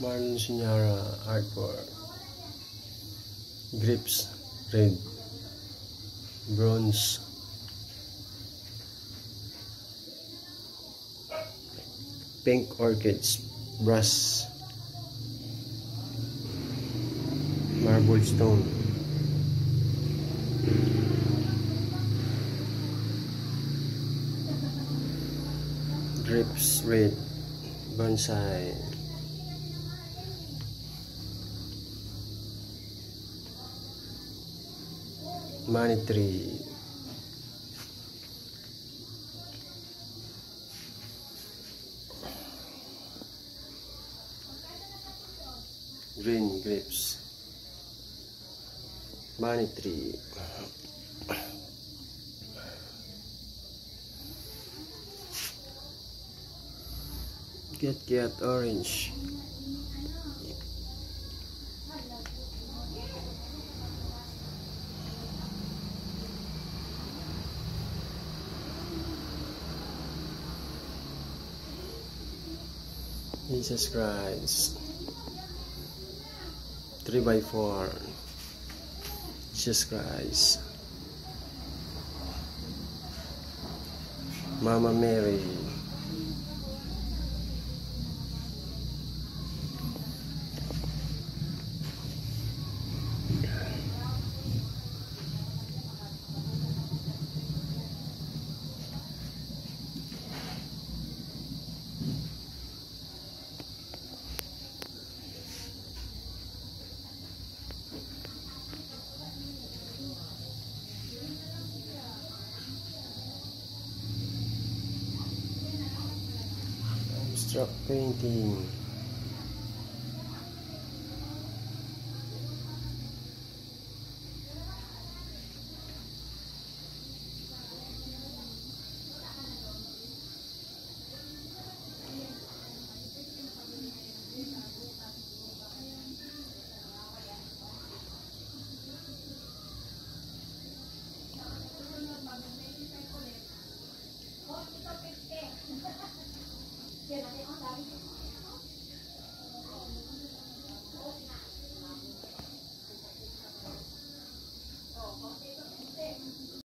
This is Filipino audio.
Marlon Sinyara artwork grips red bronze. Pink orchids brass marble stone. Grips red. Bonsai. Money tree green grapes. Money tree. Get get orange. Jesus Christ 3 by 4 Jesus Christ. Mama Mary Stop painting Kia